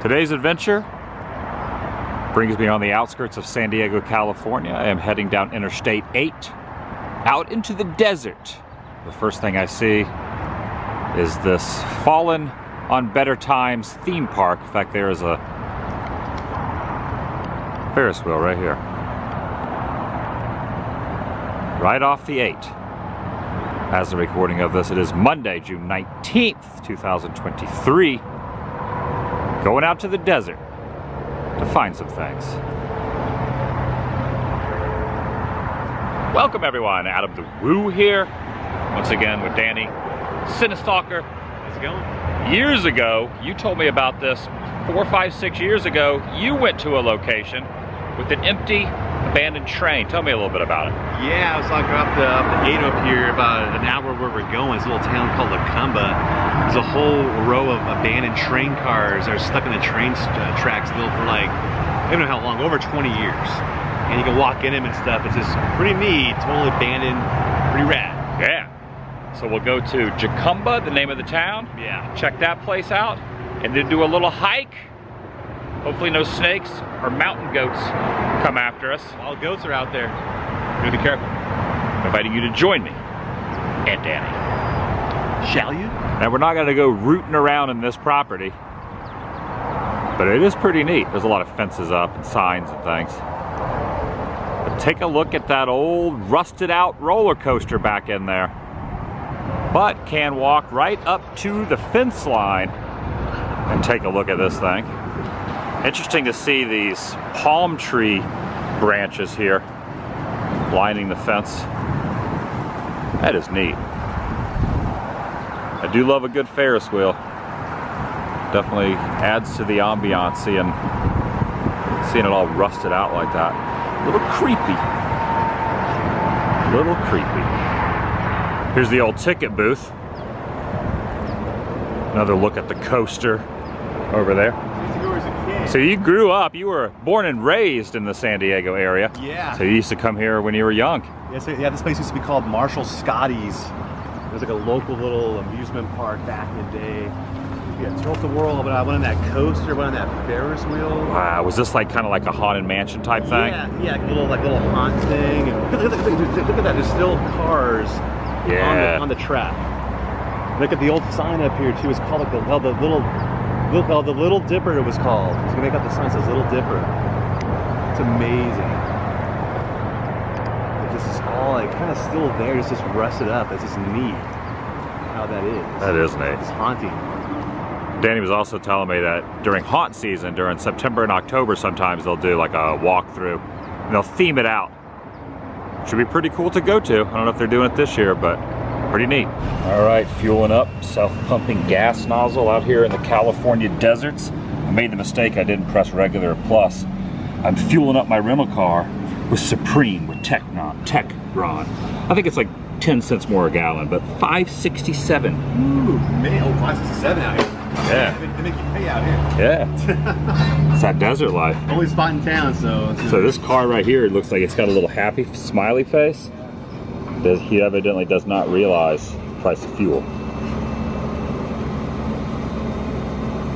Today's adventure brings me on the outskirts of San Diego, California. I am heading down Interstate 8 out into the desert. The first thing I see is this Fallen on Better Times theme park. In fact, there is a Ferris wheel right here. Right off the 8. As the recording of this, it is Monday, June 19th, 2023 going out to the desert to find some things. Welcome everyone, Adam the Woo here, once again with Danny Cinestalker. How's it going? Years ago, you told me about this four, five, six years ago. You went to a location with an empty, abandoned train. Tell me a little bit about it. Yeah, I was like up the, up the gate up here about an hour where we're going. It's a little town called Jacumba. There's a whole row of abandoned train cars that are stuck in the train uh, tracks built for like, I don't know how long, over 20 years. And you can walk in them and stuff. It's just pretty neat, totally abandoned, pretty rad. Yeah. So we'll go to Jacumba, the name of the town. Yeah. Check that place out. And then do a little hike. Hopefully no snakes or mountain goats come after us. Wild goats are out there. Gotta be careful. I'm inviting you to join me and Danny. Shall you? Now we're not gonna go rooting around in this property, but it is pretty neat. There's a lot of fences up and signs and things. But take a look at that old rusted out roller coaster back in there. But can walk right up to the fence line and take a look at this thing. Interesting to see these palm tree branches here lining the fence. That is neat. I do love a good Ferris wheel. Definitely adds to the ambiance seeing, seeing it all rusted out like that. A little creepy. A little creepy. Here's the old ticket booth. Another look at the coaster over there. So you grew up, you were born and raised in the San Diego area. Yeah. So you used to come here when you were young. Yeah, so, yeah, this place used to be called Marshal Scotty's. It was like a local little amusement park back in the day. Yeah, tilt the world, but I went on that coaster, went on that Ferris wheel. Wow, was this like kind of like a haunted mansion type thing? Yeah, yeah, like a little like little haunt thing. Look, look, look, look, look at that, there's still cars Yeah. on, the, on the track. Look at the old sign up here too. It's called like the, well, the little, little, oh, the Little Dipper. It was called. It's gonna make up the sign says Little Dipper. It's amazing. Like, This is all like kind of still there. It's just rusted up. It's just neat how that is. That is neat. It's haunting. Danny was also telling me that during haunt season, during September and October, sometimes they'll do like a walkthrough and they'll theme it out. Should be pretty cool to go to. I don't know if they're doing it this year, but pretty neat. All right, fueling up, self-pumping gas nozzle out here in the California deserts. I made the mistake, I didn't press regular plus. I'm fueling up my rental car with Supreme, with Technon, Techron. I think it's like 10 cents more a gallon, but 567. Ooh, man, oh, 567 out here. Yeah. They, they make you pay out here. Yeah. it's that desert life. Only spot in town, so. So this car right here, looks like it's got a little happy smiley face. He evidently does not realize the price of fuel.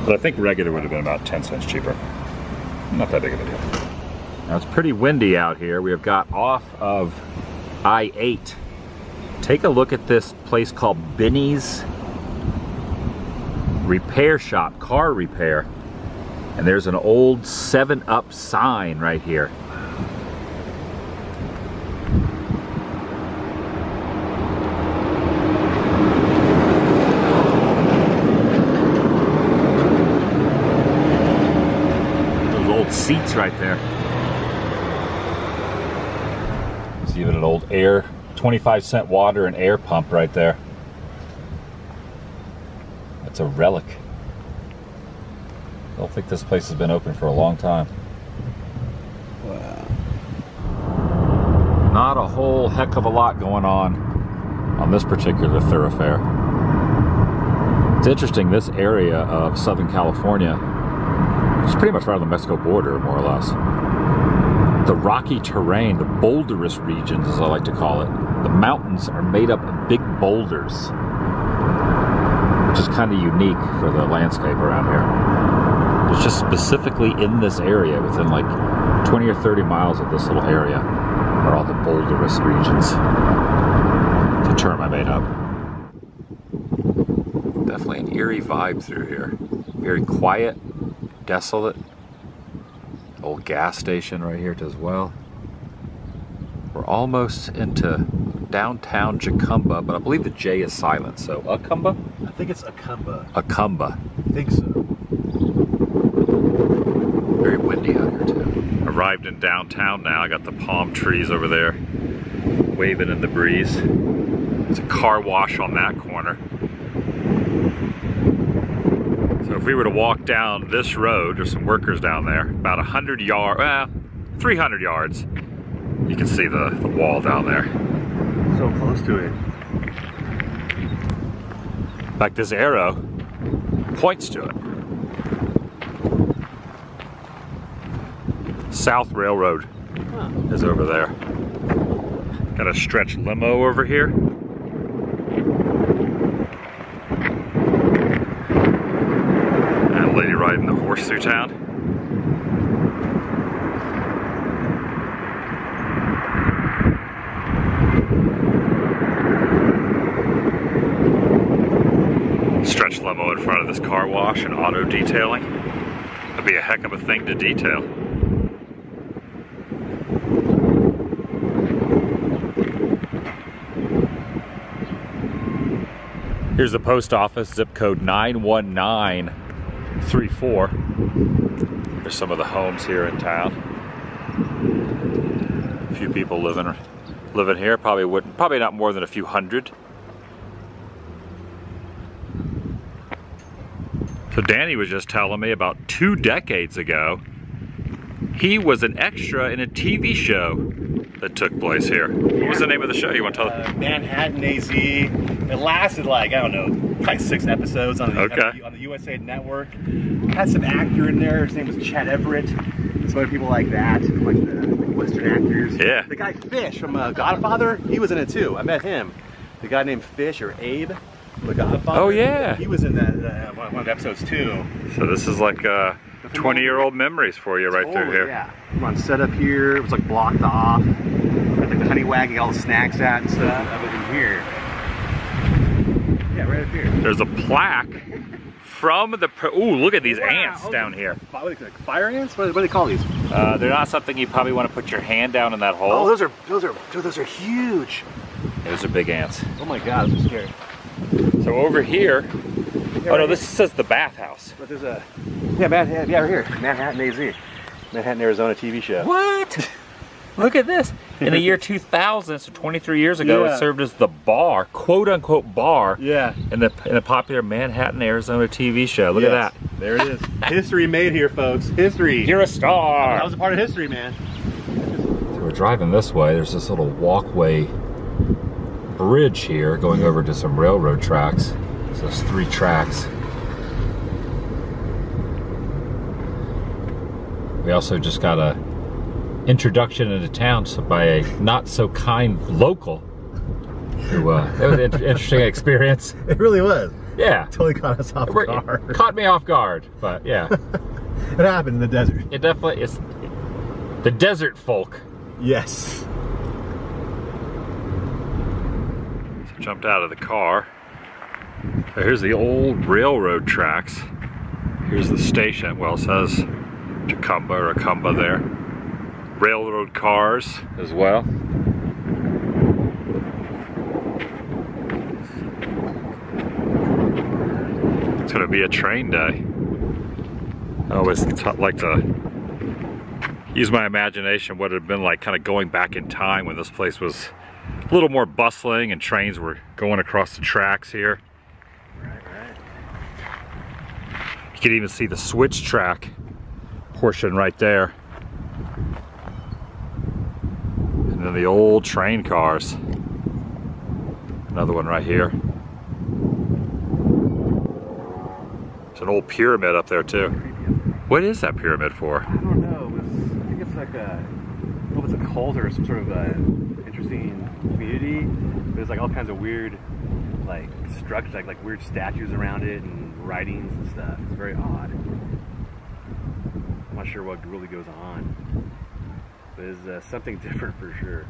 But I think regular would have been about 10 cents cheaper. Not that big of a deal. Now it's pretty windy out here. We have got off of I-8. Take a look at this place called Benny's Repair Shop, car repair. And there's an old 7-Up sign right here. Those old seats right there. There's even an old air, 25 cent water and air pump right there. That's a relic. I don't think this place has been open for a long time. Not a whole heck of a lot going on on this particular thoroughfare. It's interesting, this area of Southern California is pretty much right on the Mexico border, more or less. The rocky terrain, the boulderous regions, as I like to call it, the mountains are made up of big boulders, which is kind of unique for the landscape around here. It's just specifically in this area, within like 20 or 30 miles of this little area, are all the boulderous regions. It's a term I made up. Definitely an eerie vibe through here. Very quiet, desolate. Old gas station right here as well. We're almost into downtown Jacumba, but I believe the J is silent. So Acumba? I think it's Acumba. Acumba. I think so. Very windy out here too. Arrived in downtown now. I got the palm trees over there waving in the breeze. There's a car wash on that corner. So if we were to walk down this road, there's some workers down there, about 100 yards, well, 300 yards. You can see the, the wall down there. So close to it. In fact, this arrow points to it. South Railroad Huh. is over there. Got a stretch limo over here. And a lady riding the horse through town. Stretch limo in front of this car wash and auto detailing. That'd be a heck of a thing to detail. Here's the post office, zip code 91934. There's some of the homes here in town. A few people living living here, probably wouldn't probably not more than a few hundred. So Danny was just telling me about two decades ago, he was an extra in a TV show that took place here. What was the name of the show? You want to tell? Uh, Manhattan AZ. It lasted like, I don't know, probably six episodes on the, Okay. on the, USA Network. Had some actor in there. His name was Chad Everett. Some other people like that, like the, Western actors. Yeah. The guy Fish from uh, Godfather, he was in it too. I met him. The guy named Fish or Abe The Godfather. Oh, yeah. He was in that uh, one of the episodes too. So this is like uh, 20 year old memories for you right through here. Yeah. We're on set up here. It was like blocked off. Like the honey wagon, all the snacks at and stuff. Other than here. Yeah, right up here. There's a plaque from the. Ooh, look at these Wow, ants okay. down here. What do they like fire ants? What, what do they call these? Uh, they're not something you probably want to put your hand down in that hole. Oh, those are those are dude, those are huge. Those are big ants. Oh my god, I'm scared. So over here, Yeah, oh no, this says the bathhouse. But there's a yeah, Manhattan, yeah, right here, Manhattan AZ, Manhattan, Arizona TV show. What? Look at this. In the year 2000, so 23 years ago, Yeah. it served as the bar, quote unquote bar, Yeah. in the in the popular Manhattan, Arizona TV show. Look Yes, at that. There it is. history made here, folks. History. You're a star. that was a part of history, man. So we're driving this way. There's this little walkway bridge here going over to some railroad tracks. So there's three tracks. We also just got a introduction into town by a not so kind local. Who uh, it was an interesting experience. It really was. Yeah, Totally caught us off It guard. caught me off guard, but yeah, It happened in the desert. it definitely is. The desert folk. Yes. Jumped out of the car. Here's the old railroad tracks. Here's the station. Well, it says Jacumba or Acumba there. Railroad cars as well. It's gonna be a train day. I always like to use my imagination what it had been like kind of going back in time when this place was a little more bustling and trains were going across the tracks here. You can even see the switch track portion right there. And then the old train cars. Another one right here. There's an old pyramid up there too. What is that pyramid for? I don't know. It was, I think it's like a, I don't know if it's a cult or some sort of a interesting community. There's like all kinds of weird, like structures, like like weird statues around it and writings and stuff. It's very odd. I'm not sure what really goes on. But it's uh, something different for sure.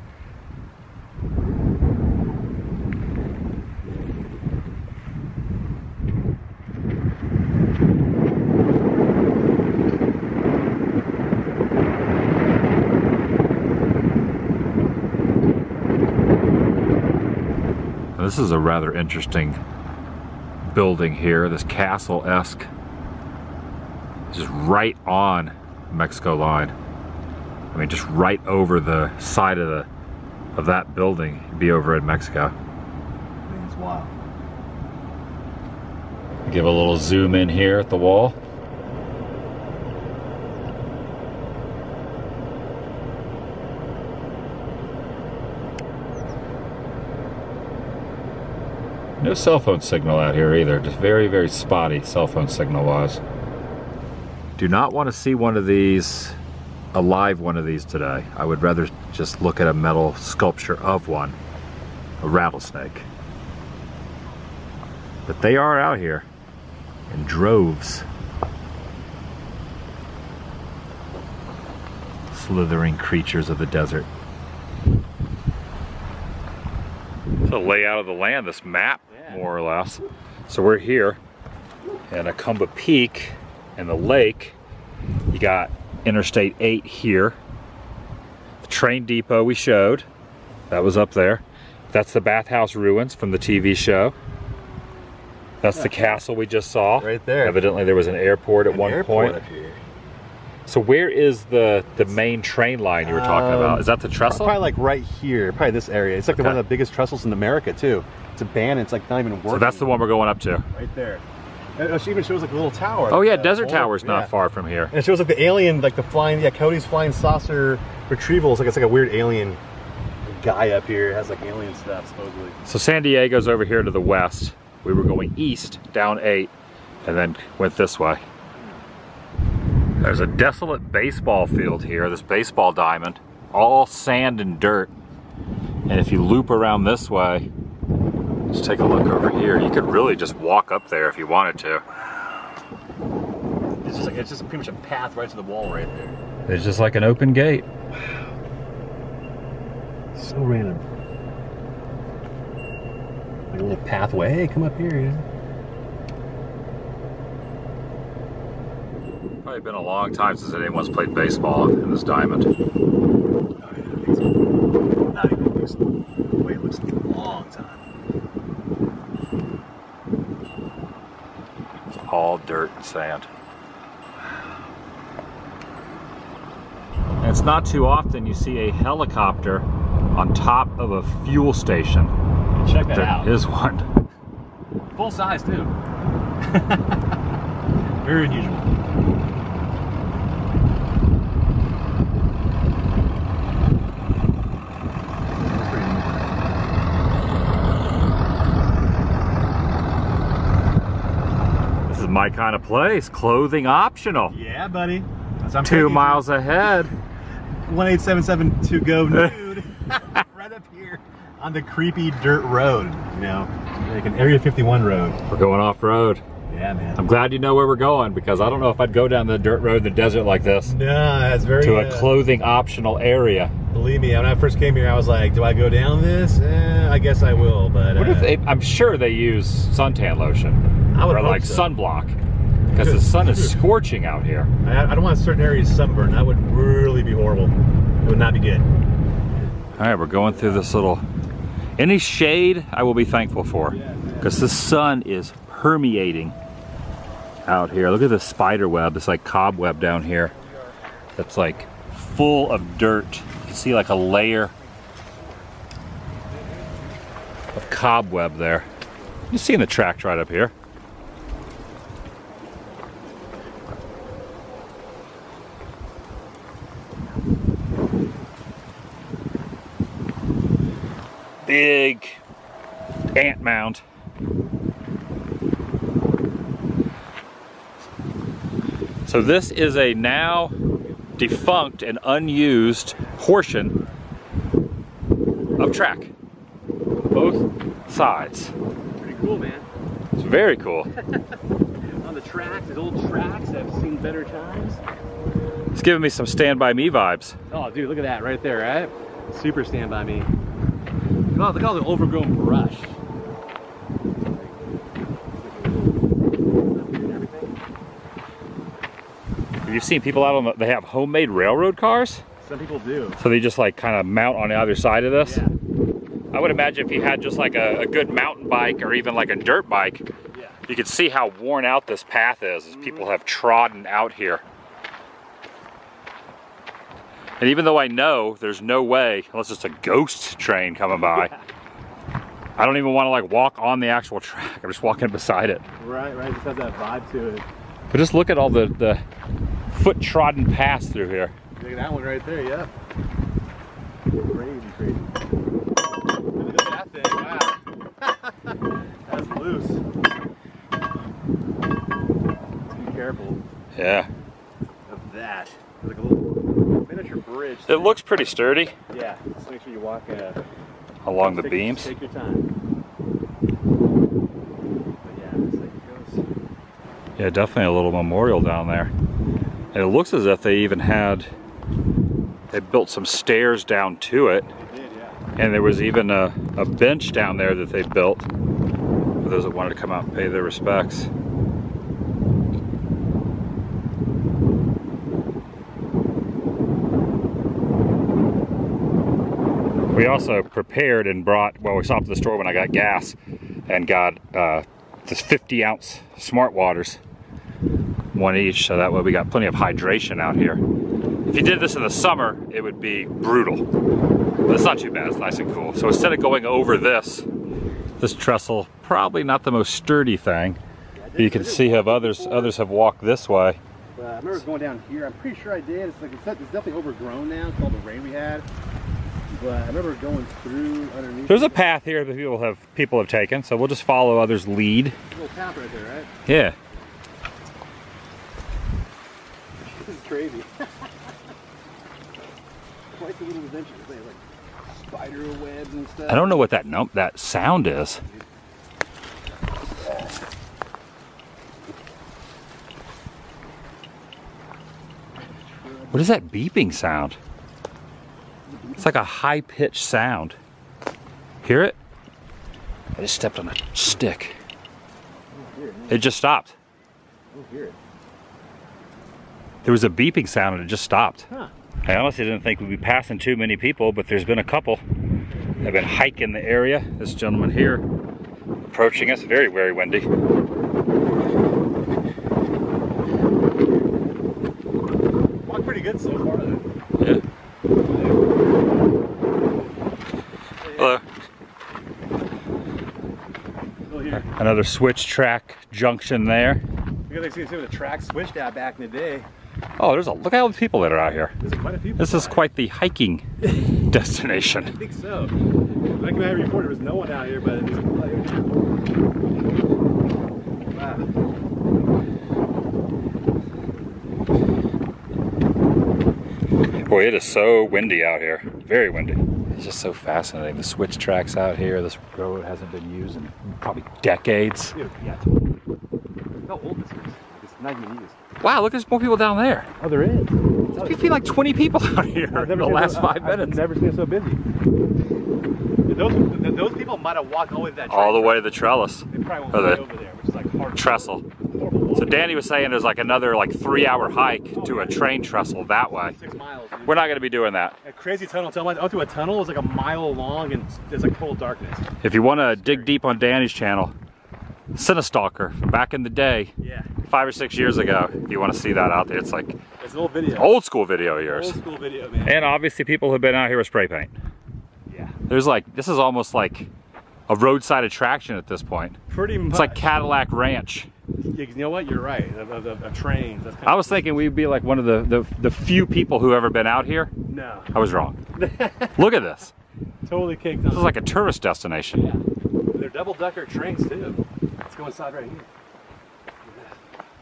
This is a rather interesting building here, this castle-esque. Just right on Mexico line. I mean, just right over the side of the of that building, be over in Mexico. It's wild. Give a little zoom in here at the wall. No cell phone signal out here either, just very, very spotty cell phone signal wise. Do not want to see one of these, a live one of these today. I would rather just look at a metal sculpture of one, a rattlesnake. But they are out here in droves. Slithering creatures of the desert. The layout of the land, this map, Yeah. more or less. So we're here in Acumba Peak and the lake. You got Interstate 8 here. The train depot we showed, that was up there. That's the bathhouse ruins from the TV show. That's the castle we just saw. Right there. Evidently there was an airport at An one airport point. So where is the the main train line you were talking Um, about? Is that the trestle? Probably like right here, probably this area. It's like Okay. one of the biggest trestles in America too. It's abandoned. It's like not even working. so that's the one we're going up to. right there. And it even shows like a little tower. Oh yeah, like, Desert Tower's not yeah. far from here. And it shows like the alien, like the flying, yeah, Cody's flying saucer retrieval. It's like it's like a weird alien guy up here. It has like alien stuff supposedly. So San Diego's over here to the west. We were going east down 8 and then went this way. There's a desolate baseball field here, this baseball diamond, all sand and dirt. And if you loop around this way, just take a look over here. You could really just walk up there if you wanted to. It's just like it's just pretty much a path right to the wall right there. It's just like an open gate. Wow. So random. Like a little pathway. Hey, come up here. you know? Probably been a long time since anyone's played baseball in this diamond. Oh, not even looks the way it looks like a long time. It's all dirt and sand. And it's not too often you see a helicopter on top of a fuel station. Check that There out. is one. Full size too. Very unusual. My kind of place. Clothing optional. Yeah, buddy. I'm Two miles ahead. One eight seven seven to go nude. right up here on the creepy dirt road. You know, like an Area 51 road. We're going off road. Yeah, man. I'm glad you know where we're going because I don't know if I'd go down the dirt road in the desert like this No, that's very. to a uh, clothing optional area. Believe me, when I first came here, I was like, "Do I go down this? Eh, I guess I will." But What uh, if they, I'm sure they use suntan lotion I would or like so. sunblock because the sun is scorching out here. I, I don't want certain areas sunburned. That would really be horrible. It would not be good. All right, we're going through this little. Any shade, I will be thankful for, because the sun is permeating out here. Look at this spider web, It's like cobweb down here, that's like full of dirt. You can see like a layer of cobweb there. You seeing the tracks right up here? Big ant mound. So this is a now defunct and unused portion of track. Both sides. Pretty cool, man. It's very cool. On the tracks, these old tracks I've seen better times. It's giving me some Stand By Me vibes. Oh, dude, look at that right there, right? Super Stand By Me. Look at all, look at all the overgrown brush. You've seen people out on the, they have homemade railroad cars. Some people do. So they just like kind of mount on the other side of this. Yeah. I would imagine if you had just like a, a good mountain bike or even like a dirt bike, Yeah. you could see how worn out this path is as people have trodden out here. And even though I know there's no way, unless it's a ghost train coming by, I don't even want to like walk on the actual track. I'm just walking beside it. Right, right. Just has that vibe to it. But just look at all the, the foot trodden paths through here. Look at that one right there, yeah. Crazy, crazy. Look at that thing, wow. That's loose. Be careful Yeah. of that. Like miniature bridge. It looks pretty sturdy Yeah, just make sure you walk uh, along the take, beams. Take your time. But yeah, like it goes. Yeah, definitely a little memorial down there. And it looks as if they even had, they built some stairs down to it. It did, yeah. And there was even a, a bench down there that they built for those that wanted to come out and pay their respects. We also prepared and brought, well, we stopped at the store when I got gas and got uh, this 50 ounce Smart Waters, one each, so that way we got plenty of hydration out here. If you did this in the summer, it would be brutal. But it's not too bad, it's nice and cool. So instead of going over this, this trestle, probably not the most sturdy thing. But you can see how others others have walked this way. Uh, I remember going down here. I'm pretty sure I did. It's like it's, it's definitely overgrown now. It's all the rain we had. But I remember going through underneath. There's a path here that people have people have taken, so we'll just follow others' lead. little path right there, right? Yeah. This is crazy. Quite the little adventure. It's like, like spider webs and stuff. I don't know what that num that sound is. What is that beeping sound? It's like a high pitched sound. Hear it? I just stepped on a stick. It just stopped. Oh, here. There was a beeping sound and it just stopped. Huh. I honestly didn't think we'd be passing too many people, but there's been a couple. They've been hiking the area. This gentleman here approaching us, very, very windy. Walked pretty good so far. Though. Yeah. Hello. Still here. Another switch track junction there. You guys see the tracks switched out back in the day. Oh, there's a look at all the people that are out here. There's quite a few. This is quite the hiking destination. I think so. I can have there was no one out here, but there's people out here. Wow. Boy, it is so windy out here. Very windy. It's just so fascinating. The switch tracks out here. This road hasn't been used in probably decades. Dude, yeah, totally. How old this is? It's not even used. Wow, look, there's more people down there. Oh, there is. You feel like 20 people out here in the last so- five I've minutes. never seen it so busy. Those, those people might have walked all the way to that All the way to the trellis. They probably went way the over there, which is like hard. trestle. Horrible So. Danny was saying there's like another like three hour hike to a train trestle that way. Six miles. dude. We're not going to be doing that. A crazy tunnel. Tell me, out through a tunnel is like a mile long and there's like total darkness. If you want to dig deep on Danny's channel, Cinestalker from back in the day, Yeah. five or six years ago, if you want to see that out there, it's like It's an old video. old school video of yours. Old school video, man. And obviously people have been out here with spray paint. yeah. There's like, this is almost like a roadside attraction at this point. Pretty much. It's like Cadillac Ranch. You know what? You're right. That's kind I was thinking we'd be like one of the, the, the few people who ever been out here. no. I was wrong. Look at this. totally caked on. This is like a tourist destination. Yeah. They're double decker trains too. Let's go inside right here.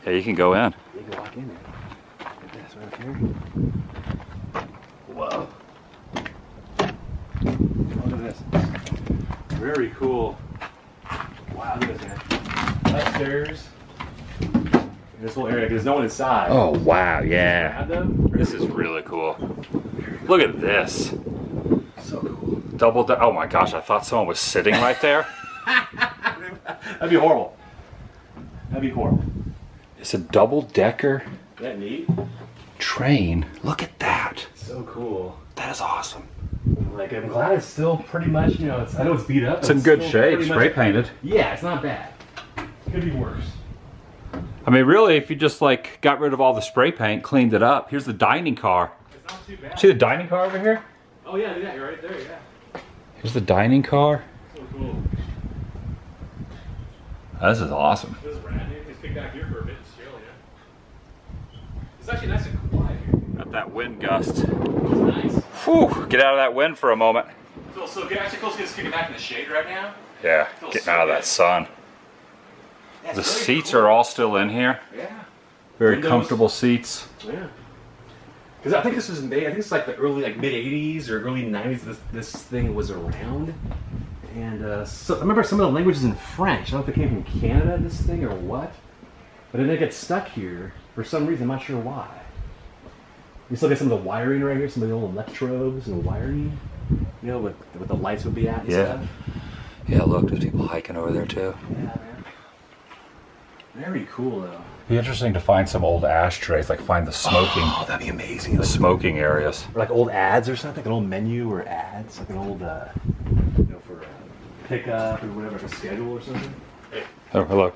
Yeah, you can go in. You can walk in there. Look at this right here. Whoa. Look at this. Very cool. Wow, look at. Upstairs. in this whole area because there's no one inside. Oh wow, yeah. This is really cool. Look at this. so cool. Double de- Oh my gosh, I thought someone was sitting right there. That'd be horrible. That'd be horrible. It's a double decker Isn't that neat? train. Look at that. So cool. That is awesome. Like I'm glad it's still pretty much, you know, it's, I know it's beat up. It's but in good shape, spray much- painted. Yeah, it's not bad. Could be worse. I mean, really, if you just like got rid of all the spray paint, cleaned it up, here's the dining car. It's not too bad. See the dining car over here? Oh yeah, yeah, you're right there. Yeah. Here's the dining car. So cool. This is awesome. This is rad. dude. Let's back here for a bit and chill. Yeah. It's actually nice and quiet here. Got that wind gust. Nice. Whew, get out of that wind for a moment. Feels so good. Actually feels good. Just kicking back in the shade right now. Yeah, getting so out of good. that sun. Yeah, The seats cool. are all still in here. Yeah. Very Windows. comfortable seats. Yeah. Because I think this was made. I think it's like the early, like mid '80s or early '90s. This this thing was around, and uh, so I remember some of the languages in French. I don't know if it came from Canada, this thing, or what. But then it gets stuck here for some reason. I'm not sure why. You still get some of the wiring right here, some of the old electrodes and wiring. You know, what what the lights would be at. And Yeah. Stuff. Yeah, look, there's people hiking over there too. Yeah, man. Very cool though. Be interesting to find some old ashtrays, like find the smoking, Oh, that'd be amazing. the smoking areas. Or like old ads or something, like an old menu or ads, like an old, uh, you know, for uh, pickup or whatever, like a schedule or something. Hey. Oh, hello.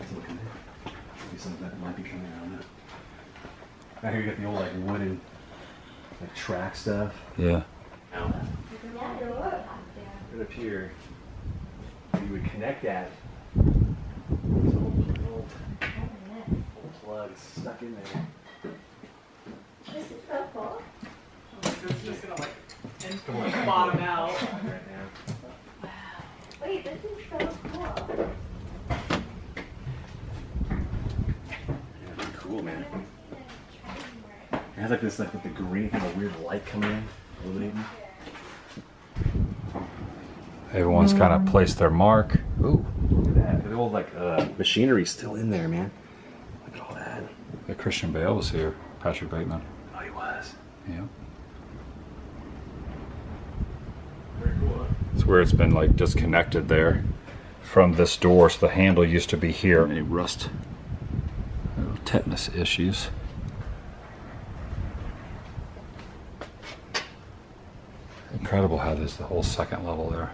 Let's look in there. Something that might be coming around it. Out here you got the old like wooden, like track stuff. Yeah. Now, right up here, you would connect that. Plug stuck in there. This is so cool. It's just gonna like bottom out. Now. Wait, this is so cool. Yeah, cool, man. It has like this, like with the green kind of weird light coming in, illuminating. Everyone's kind of placed their mark. Ooh. Look at that. The old like uh, machinery still in there, man. Look at all that. The Christian Bale was here. Patrick Bateman. Oh, he was. Yeah. Very. It's where it's been like disconnected there from this door, so the handle used to be here. Any rust, little tetanus issues. Incredible how there's the whole second level there.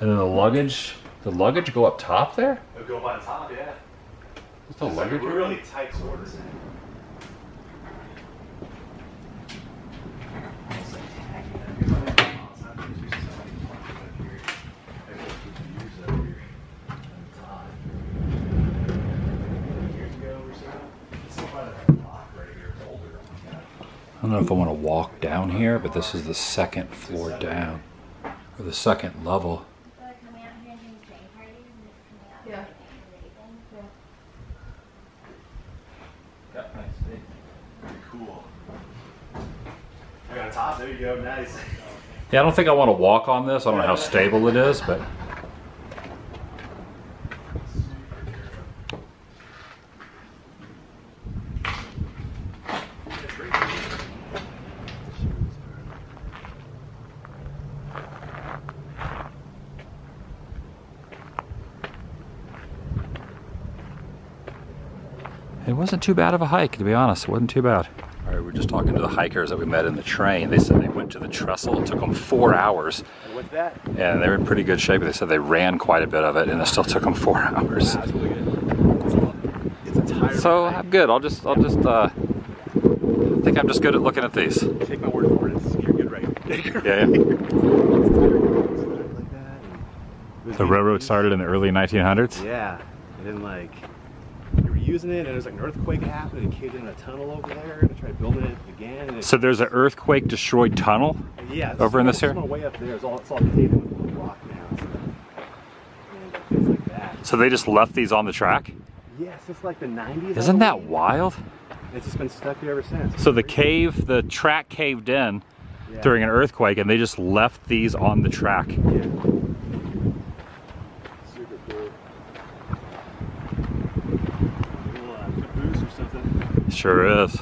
And then the luggage, the luggage go up top there? It'll go by the top, yeah. Is the It's like luggage? a really tight quarters. I don't know if I want to walk down here, but this is the second floor down, or the second level. So like coming out here and doing train parties and just coming out Yeah. and everything. Very cool. Top. There you go. Nice. Yeah, I don't think I want to walk on this. I don't know how stable it is, but it wasn't too bad of a hike, to be honest. It wasn't too bad. Just talking to the hikers that we met in the train. They said they went to the trestle. It took them four hours, And what's that? and they were in pretty good shape. They said they ran quite a bit of it, and it still took them four hours. That's really good. It's a. So I'm good. I'll just, I'll just, uh, I think I'm just good at looking at these. Take my word for it. It's, you're good, right? Yeah, yeah. The railroad started in the early 1900s. Yeah, and then like you were using it, and there was like an earthquake happened, and caved in a tunnel over there, and they tried building it again. It, So there's an earthquake destroyed tunnel. yeah, over in this area? way up there. It's all it's all paved with rock now. So, like that. So they just left these on the track. Yes, it's like the 90s. Isn't that wild? It's just been stuck here ever since. So the cave, the track caved in Yeah. during an earthquake, and they just left these on the track. Yeah. Super cool. Sure is.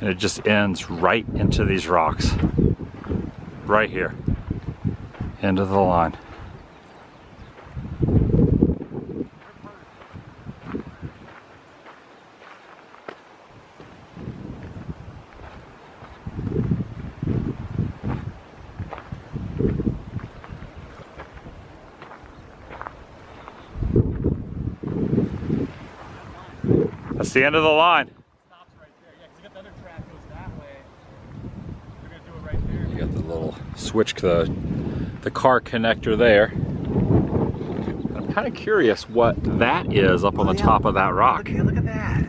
And it just ends right into these rocks. Right here. End of the line. That's the end of the line. Stops right there. Yeah, 'cause you got the other track goes that way. They're gonna do it right there. You got the little switch, the, the car connector there. I'm kind of curious what that is up on the Oh, yeah. top of that rock. Look, look at that.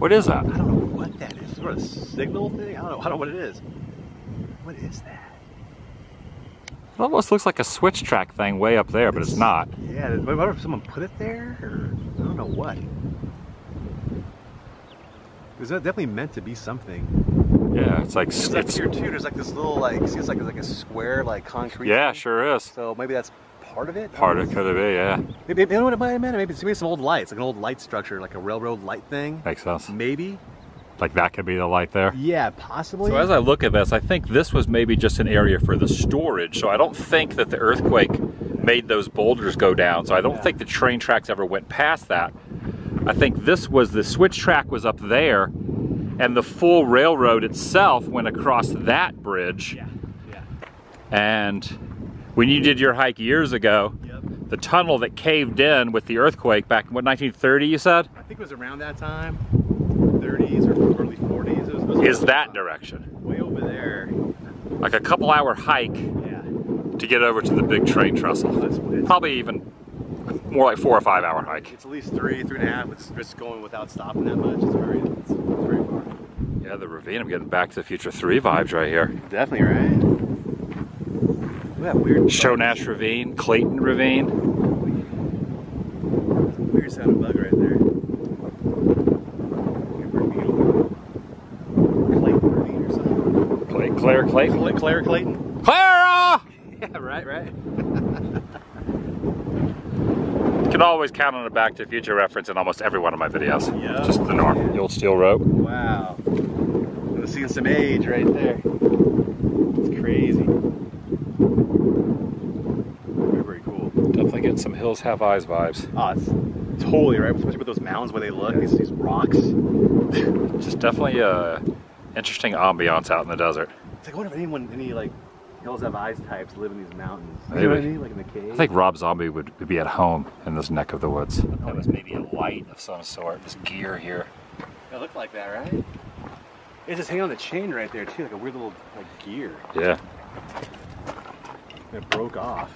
What is that? I don't know what that is. Sort of signal thing. I don't know. I don't know what it is. What is that? It almost looks like a switch track thing way up there, but it's not. Yeah. I wonder if someone put it there, or I don't know what. It was definitely meant to be something. Yeah, it's like It's like it's, here too. There's like this little like see, it's like like a square like concrete. yeah, thing. sure is. So maybe that's part of it. Part of it could it be, yeah. Maybe, maybe you know what it might have been. Maybe it's maybe some old lights, like an old light structure, like a railroad light thing. Makes sense. Maybe. Like that could be the light there. Yeah, possibly. So as I look at this, I think this was maybe just an area for the storage. So I don't think that the earthquake made those boulders go down. So I don't Yeah. think the train tracks ever went past that. I think this was the switch track was up there and the full railroad itself went across that bridge. yeah. Yeah. And when you did your hike years ago, Yep. the tunnel that caved in with the earthquake back in what 1930 you said I think it was around that time, 30s or early 40s. It was, it was is that direction. way over there. Like a couple hour hike Yeah. to get over to the big train trestle. Probably even more like four or five hour hike. it's at least three, three and a half. It's just going without stopping that much. It's very, it's, it's very far. Yeah, the ravine. I'm getting Back to the Future 3 vibes right here. Definitely right. That weird. Shonash Ravine, Clayton Ravine. Weird sounding bug right there. Clayton Ravine or something. Clay, Claire Clayton. Claire Clayton. Clara! Yeah, right, right. You can always count on a Back to the Future reference in almost every one of my videos. Yeah. Just the norm. The old steel rope. Wow. I'm seeing some age right there. It's crazy. Very, very cool. Definitely getting some Hills Have Eyes vibes. Oh, it's totally right. Especially with those mountains where they look, these, these rocks. Just definitely a interesting ambiance out in the desert. It's like, I wonder if anyone, any like hills have eyes types live in these mountains. You know what I mean? Like in the cave. I think Rob Zombie would, would be at home in this neck of the woods. That was maybe a light of some sort, this gear here. it looked like that, right? It's just hanging on the chain right there too, like a weird little like gear. Yeah. It broke off.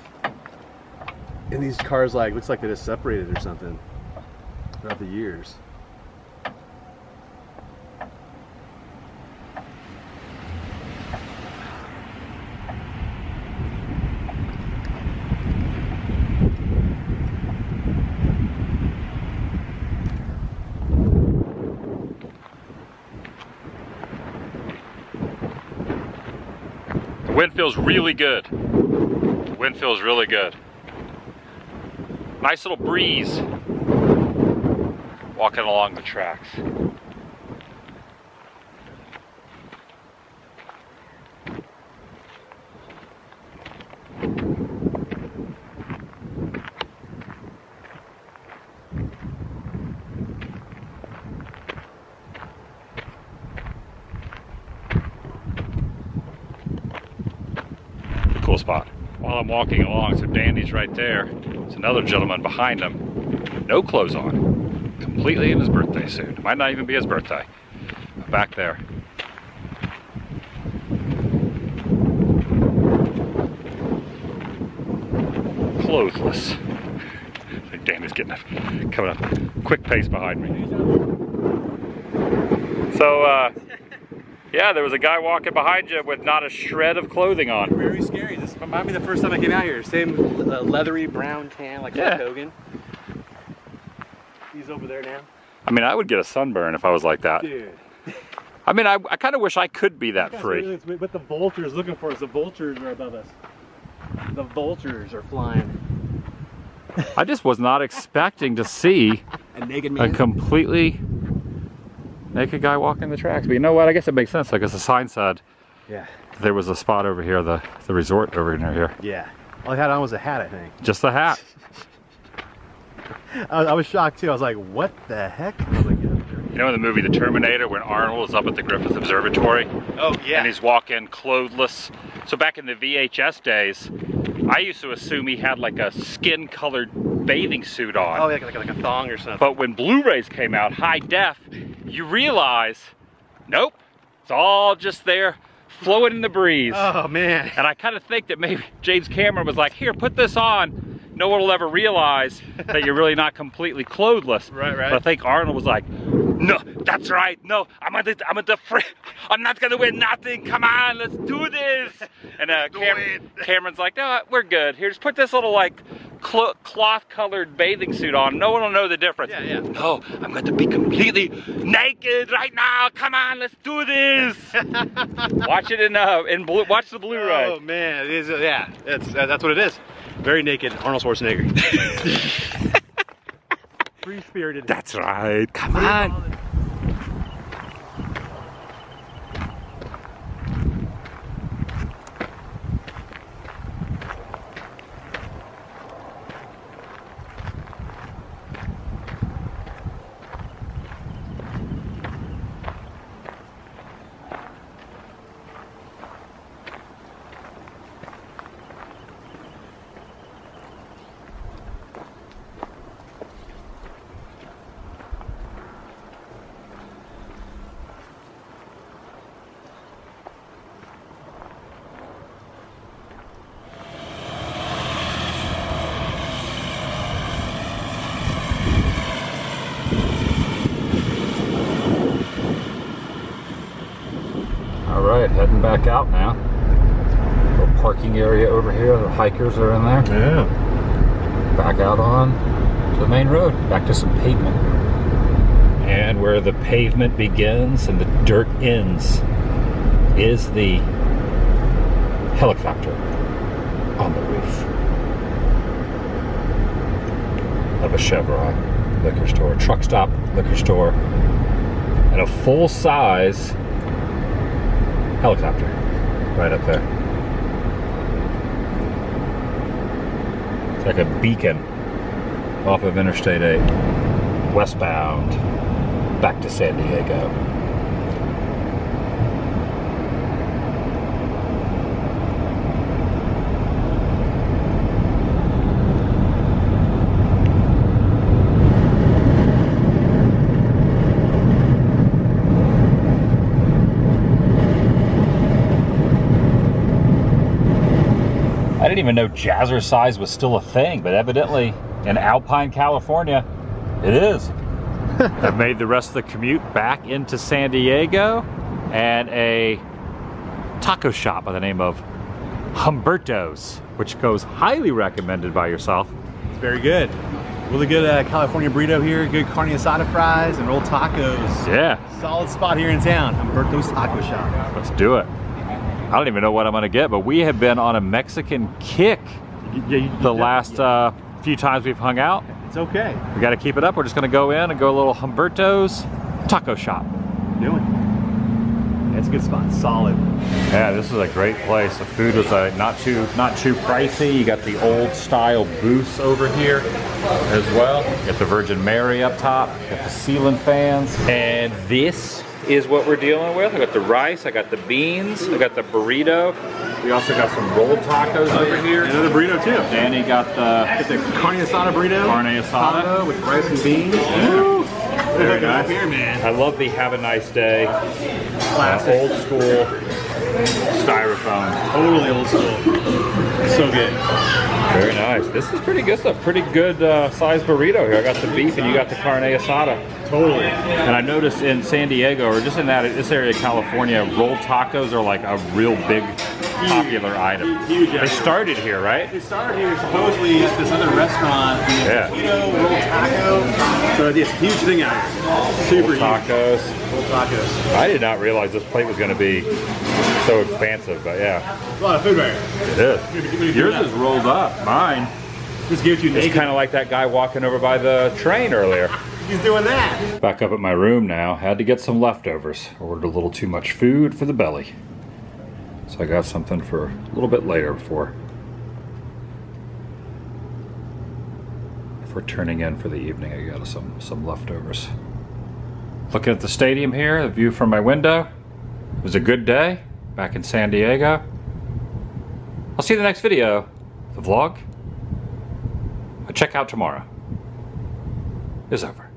And these cars like looks like they just separated or something throughout the years. Wind feels really good. The wind feels really good. Nice little breeze walking along the tracks. Cool spot. While I'm walking along, so Danny's right there. There's another gentleman behind him. No clothes on. Completely in his birthday suit. Might not even be his birthday. Back there. Clothless. I think Danny's getting up, coming up quick pace behind me. So, uh, yeah, there was a guy walking behind you with not a shred of clothing on. Very scary. This might be the first time I came out here. Same uh, leathery brown tan like Yeah. Hulk Hogan. He's over there now. I mean, I would get a sunburn if I was like that. Dude. I mean, I, I kind of wish I could be that free. What the vultures looking for us. The vultures are above us. The vultures are flying. I just was not expecting to see A naked man. a completely naked guy walking the tracks. But you know what? I guess it makes sense because the sign said yeah. There was a spot over here, the, the resort over near here. Yeah. All he had on was a hat, I think. Just the hat. I, I was shocked too. I was like, what the heck? I was like, yeah. You know in the movie The Terminator when Arnold is up at the Griffith Observatory Oh, yeah. and he's walking clothless? So back in the VHS days, I used to assume he had like a skin colored bathing suit on. oh, like, like, like a thong or something. But when Blu-rays came out, high def, you realize, nope, it's all just there flowing in the breeze. oh, man. And I kind of think that maybe James Cameron was like, here, put this on. No one will ever realize that you're really not completely clothless. Right, right. But I think Arnold was like, no, that's right. No, I'm a, I'm a different, I'm not gonna wear nothing. Come on, let's do this. And uh, Cameron's like, no, we're good. Here, just put this little like cl- cloth-colored bathing suit on. No one will know the difference. Yeah, yeah. No, I'm going to be completely naked right now. Come on, let's do this. watch it in uh, in blue. Watch the Blu-ray. Oh, man. It is, uh, yeah, that's, uh, that's what it is. Very naked Arnold Schwarzenegger. Free spirited. That's right. Come on. Area over here. The hikers are in there. Yeah. Back out on to the main road. Back to some pavement. And where the pavement begins and the dirt ends is the helicopter on the roof of a Chevron liquor store, truck stop liquor store, and a full size helicopter right up there. Like a beacon off of Interstate 8, westbound, back to San Diego. Even know jazzercise was still a thing, but evidently in Alpine, California, it is. I've made the rest of the commute back into San Diego and a taco shop by the name of Humberto's, which goes highly recommended by yourself. It's very good. Really good uh, California burrito here. Good carne asada fries and rolled tacos. Yeah, Solid spot here in town. Humberto's Taco Shop. let's do it. I don't even know what I'm gonna get, but we have been on a Mexican kick Yeah, you- the you- last uh, few times we've hung out. It's okay. We got to keep it up. We're just going to go in and go a little Humberto's taco shop. Doing. It's a good spot. Solid. Yeah, this is a great place. The food was uh, not too not too pricey. You got the old style booths over here as well. You got the Virgin Mary up top. You got the ceiling fans. And this is what we're dealing with. I got the rice. I got the beans. I got the burrito. We also got some rolled tacos over here. Another burrito too. Danny got the It's a carne asada burrito. carne asada. With rice and beans. Very nice. Here, man. I love the Have a Nice Day. Classic. Uh, old school styrofoam. Totally old school. So good. Very nice. This is pretty good stuff. Pretty good uh, size burrito here. I got the beef and you got the carne asada. Totally. And I noticed in San Diego or just in that this area of California, rolled tacos are like a real big Huge. popular item. Huge They started here, right? They started here supposedly at this other restaurant, the Yeah. Taquito Roll Taco. So it's a huge thing out here. Super huge. Tacos. Roll tacos. I did not realize this plate was going to be so expansive, but yeah, A lot of food right here. it is. Yours is rolled up. Mine. Just give it to you It's kind of like that guy walking over by the train earlier. He's doing that. Back up at my room now. Had to get some leftovers. Ordered a little too much food for the belly. So I got something for a little bit later before before turning in for the evening. I got some some leftovers. Looking at the stadium here, the view from my window. It was a good day back in San Diego. I'll see you in the next video. The vlog. A check out tomorrow is over.